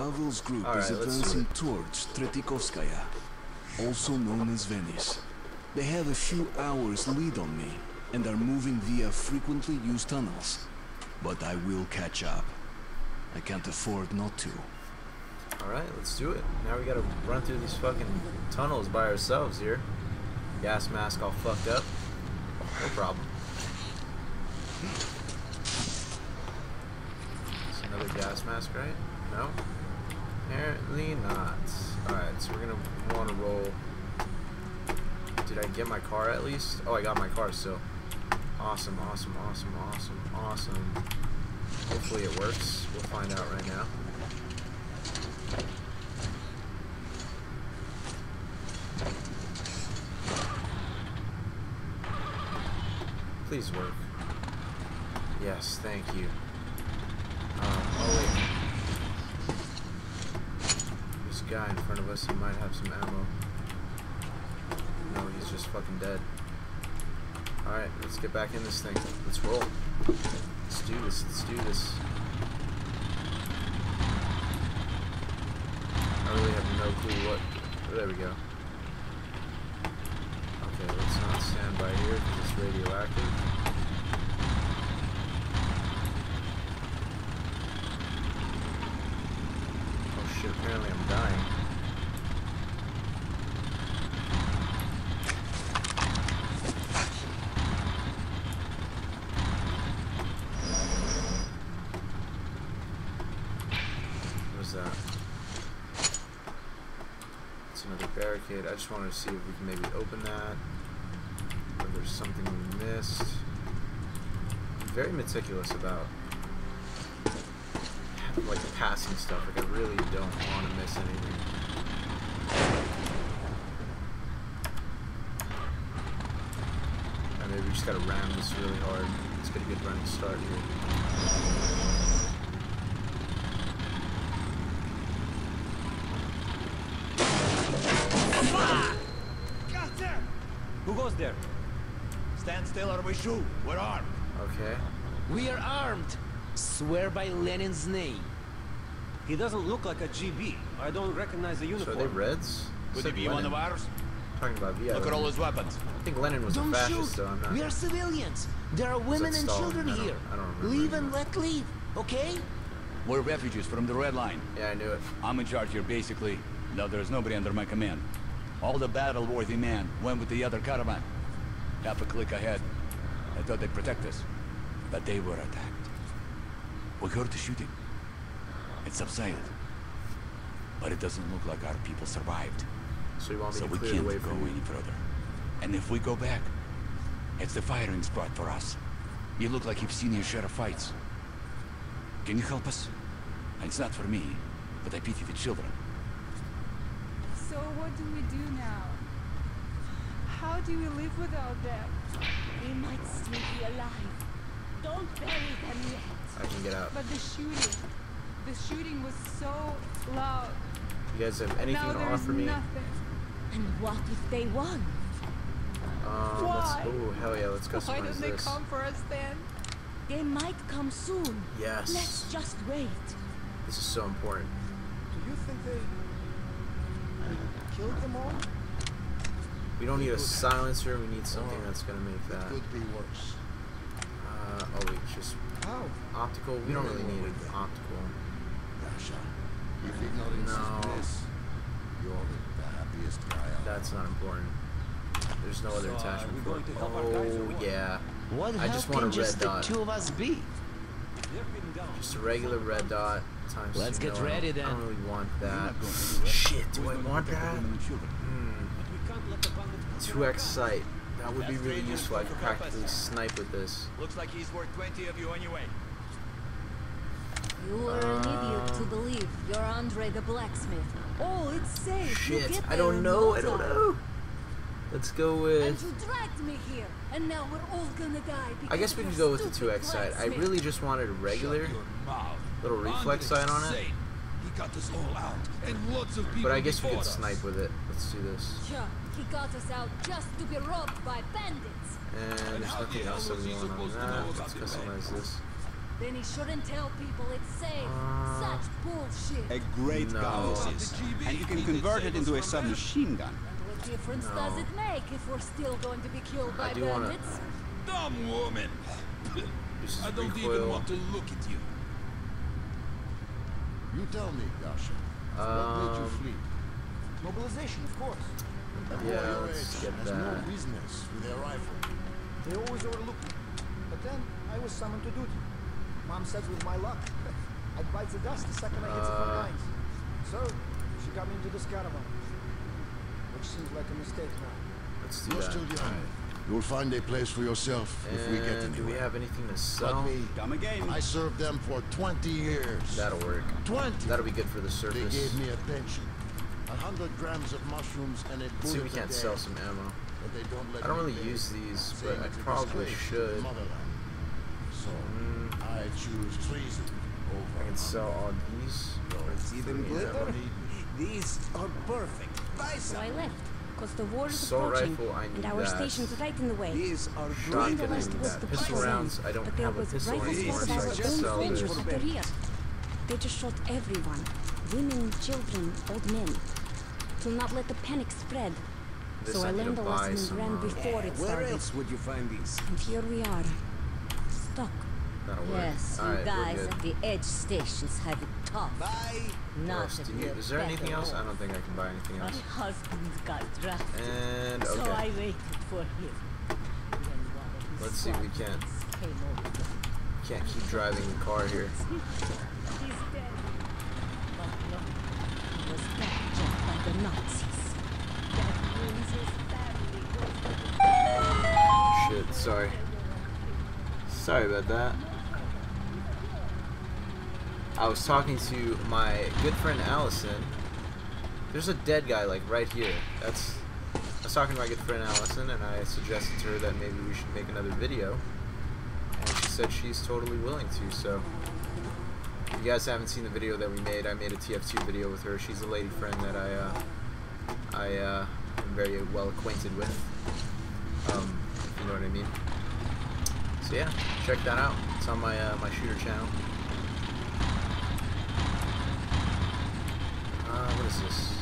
Pavel's group is right, do advancing towards Tretyakovskaya, also known as Venice. They have a few hours lead on me and are moving via frequently used tunnels. But I will catch up. I can't afford not to. Alright, let's do it. Now we gotta run through these fucking tunnels by ourselves here. Gas mask all fucked up. No problem. It's another gas mask, right? No? Apparently not. Alright, so we're gonna wanna roll. Did I get my car at least? Oh, I got my car so. Awesome, awesome, awesome, awesome, awesome. Hopefully it works. We'll find out right now. Please work. Yes, thank you. Um, oh wait. This guy in front of us, he might have some ammo. No, he's just fucking dead. Alright, let's get back in this thing. Let's roll. Let's do this, let's do this. I really have no clue what... There we go. Okay, let's not stand by here because it's radioactive. Oh shit, apparently I'm dying. What's that? It's I just wanted to see if we can maybe open that. There's something we missed. I'm very meticulous about like passing stuff. Like I really don't want to miss anything. And maybe we just gotta ram this really hard. Let's get a good running start here. Who goes there? Stand still or we shoot. We're armed. Okay. We are armed. Swear by Lenin's name. He doesn't look like a GB. I don't recognize the uniform. So are uniform. they Reds? Could Said he be one of ours? Talking about VI. Look at all his weapons. I think Lenin was Don't a fascist, shoot. though. I'm not. We are civilians. There are women and children I don't- here. I don't remember Leave and let leave, okay? We're refugees from the Red Line. Yeah, I knew it. I'm in charge here, basically. No, there's nobody under my command. All the battle-worthy men went with the other caravan. Half a click ahead. I thought they'd protect us. But they were attacked. We heard the shooting. It subsided. But it doesn't look like our people survived. So you want me So to we clear can't way go any further. And if we go back, it's the firing spot for us. You look like you've seen your share of fights. Can you help us? It's not for me, but I pity the children. So what do we do now? How do we live without them? They might still be alive. Don't bury them yet. I can get out. But the shooting, the shooting was so loud. You guys have anything now to offer me? nothing. And what if they won? Um, Why? let's, oh, hell yeah, let's go Why customize didn't they this. come for us then? They might come soon. Yes. Let's just wait. This is so important. Do you think they killed them all? We don't need a silencer, we need something that's gonna make that. Could be worse. Uh, oh wait, just How? optical? We don't really need an optical. Rasha, if ignorance No. is bliss, you're the happiest guy alive. That's not important. There's no other So, uh, attachment we for going it. to help our guys or Oh, what? yeah. What I just want a red dot. two of us be? They're beaten down. Just a regular red dot times Let's get No, I ready don't- I don't really want that. not going? Shit, do I gonna want protect the that? women and children? Hmm. But we can't let the bandits put their 2x sight. That would be really useful. I could practically snipe with this. Looks like he's worth 20 of you anyway. You were an idiot to believe you're Andre the blacksmith. Oh, it's safe. Shit, I don't know. I don't know. Let's go And with. you dragged me here, and now we're all gonna die because I guess we of could go with the 2x side. I really just wanted a regular Shut your mouth. little reflex sight on it. He got us all out, and lots of people But I guess we before could snipe with it. Let's do this. Yeah, he got us out just to be robbed by bandits. And there's how the nothing hell else that was we he want on supposed to that. know Let's customize this. Then he shouldn't tell people it's safe. Uh, Such bullshit. A great No. gun this is. And you can convert it into a submachine gun. What difference No. does it make if we're still going to be killed by I do wanna- bandits? Dumb woman. This is I don't recoil. even want to look at you. You tell me, Yasha. what made you Um, flee? Mobilization, of course. A boy yeah, your let's age get has no business with a rifle. They always overlook me. But then I was summoned to duty. Mom says with my luck, I'd bite the dust the second I hit the front Uh. lines. So she got me into this caravan. Which seems like a mistake now. Let's do You're that. Still young. You'll find a place for yourself if we get And do we have anything to sell? me, Come again. I served them for 20 years. That'll work. 20! That'll be good for the They surface. gave me a pension. A hundred grams of mushrooms and a Let's see if we can't day. sell some ammo. But they don't let I don't really pay. use these, Same but I as with the probably slaves to the should. motherland. So, Mm. I choose treason over I can sell all these. for See them free. glitter? These are perfect. Buy So I left, because the war is Assault approaching, rifle, and our that. station's right in the way. These are During great. the Shotgun, I last need was the Pistol Partisan, rounds, I don't but there have a was pistol rifle anymore, so I our own sell soldiers this. at the rear. They just shot everyone, women, children, old men, to not let the panic spread. This so I I need learned to a buy lesson and ran uh, before it Where started. else would you find these? And here we are, stuck. That'll work. Yes, you Alright, guys at the edge stations have it tough. Bye. Not do you- Is there anything else? I don't think I can buy anything else. My husband got drafted, And so I waited for him. Then one of his Let's see if we can. squadrons Came over. can't keep driving the car here. He's dead. But no, he was captured by the Nazis. That means his family goes to Shit, sorry. Sorry about that. I was talking to my good friend Allison. There's a dead guy like right here. That's I was talking to my good friend Allison and I suggested to her that maybe we should make another video. And she said she's totally willing to, so if you guys haven't seen the video that we made, I made a TF2 video with her. She's a lady friend that I uh, I uh, am very well acquainted with. Um, you know what I mean. So yeah, check that out. It's on my uh, my shooter channel. Is.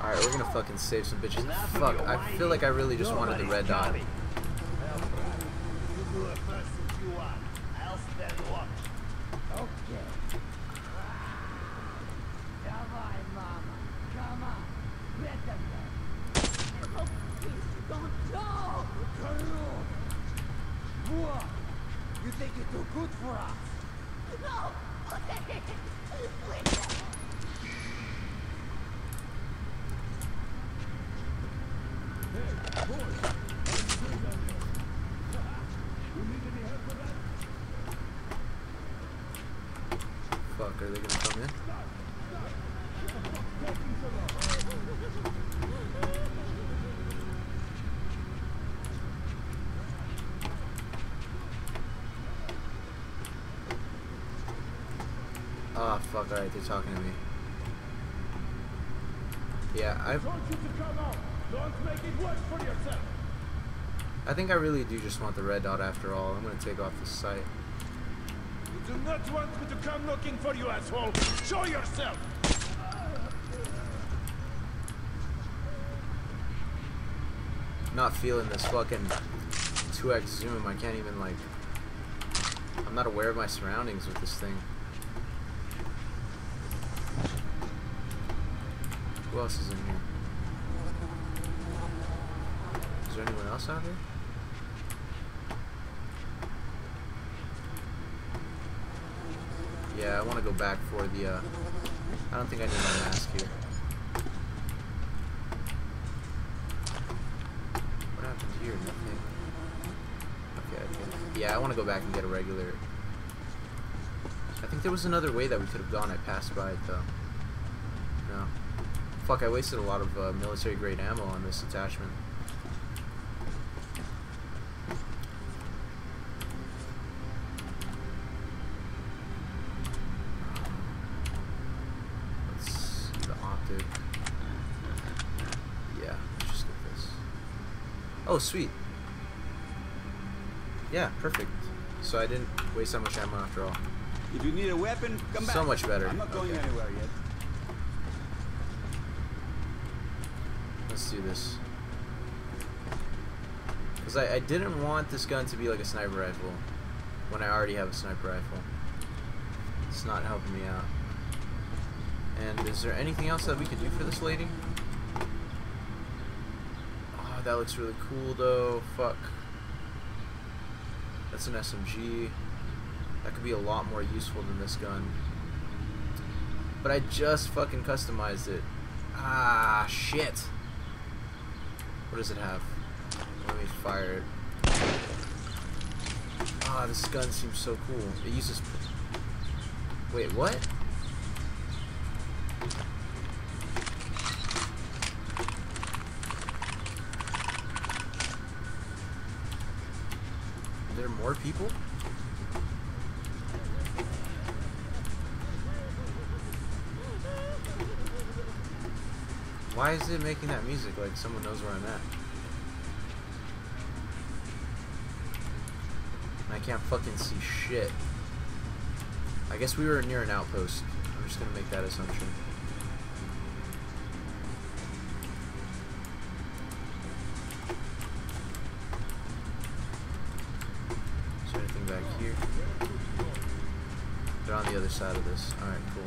Alright, we're gonna fucking save some bitches. Fuck, I feel like I really just wanted the red dot. You do it first if you want. I'll stand watch. Okay. Come on, Mama. Come on. Let them go. Oh, please, don't go. Karun! What? You think you're too good for us? No. Please. Fuck, are they gonna come in? Ah, fuck, alright, they're talking to me. Yeah, I I think I really do just want the red dot after all. I'm gonna take off the site. You do not want me to come looking for you, asshole! Show yourself! not feeling this fucking 2x zoom. I can't even like. I'm not aware of my surroundings with this thing. Who else is in here? Is there anyone else out here? Yeah, I want to go back for the. Uh, I don't think I need my mask here. What happened here? Nothing. Okay, okay. Yeah, I want to go back and get a regular. I think there was another way that we could have gone. I passed by it though. No. Fuck, I wasted a lot of uh, military grade ammo on this attachment. Oh, sweet. Yeah, perfect. So I didn't waste that much ammo after all. If you need a weapon, come back. So much better. I'm not going Okay. anywhere yet. Let's do this. Because I, I didn't want this gun to be like a sniper rifle when I already have a sniper rifle. It's not helping me out. And is there anything else that we could do for this lady? That looks really cool though. Fuck. That's an SMG. That could be a lot more useful than this gun. But I just fucking customized it. Ah, shit. What does it have? Let me fire it. Ah, this gun seems so cool. It uses. Wait, what? More people? Why is it making that music like someone knows where I'm at? I can't fucking see shit. I guess we were near an outpost. I'm just gonna make that assumption. This. Alright, cool.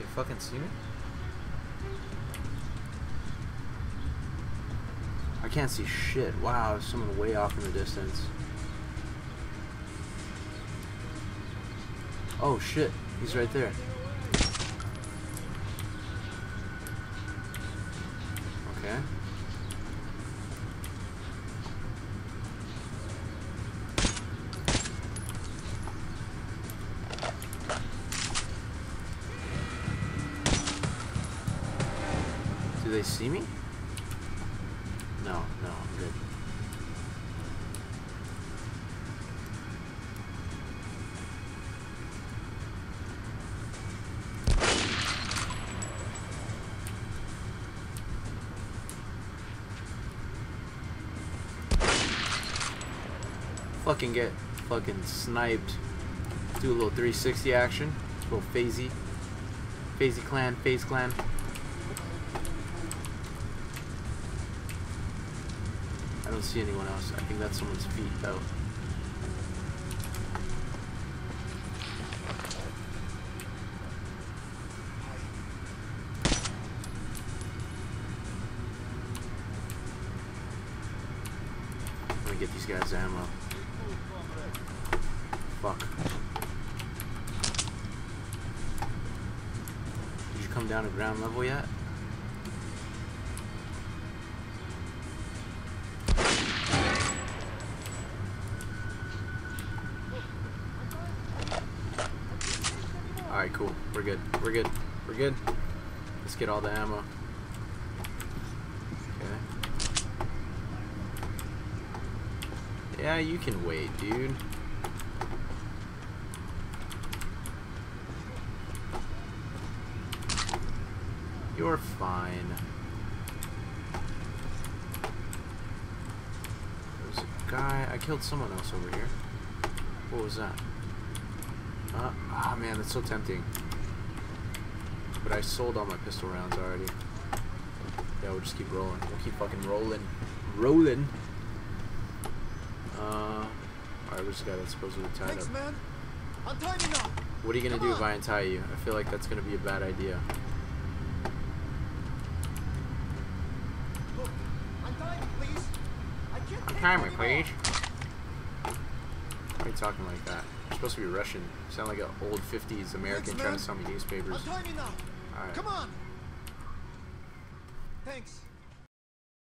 You fucking see me? I can't see shit. Wow, someone way off in the distance. Oh shit, he's right there. Okay. Do they see me? No, no, I'm good. Fucking get fucking sniped. Do a little 360 action. Little phasey. Phasey clan, phase clan. Don't see anyone else. I think that's someone's feet, though. Let me get these guys ammo. Fuck. Did you come down to ground level yet? We're good. We're good. We're good. Let's get all the ammo. Okay. Yeah, you can wait, dude. You're fine. There's a guy. I killed someone else over here. What was that? Uh, ah, man, that's so tempting. But I sold all my pistol rounds already. Yeah, we'll just keep rolling. We'll keep fucking rolling. Rolling. Uh, alright, where's the guy that's supposedly tied Thanks, up? man. Untie me now. What are you gonna Come do if. I untie you? I feel like that's gonna be a bad idea. Look, untie me, please. I can't Untie me, please. Why are you talking like that? You're supposed to be Russian. You sound like an old 50s American Thanks, trying to sell me newspapers. Untie me now. Alright. Come on. Thanks.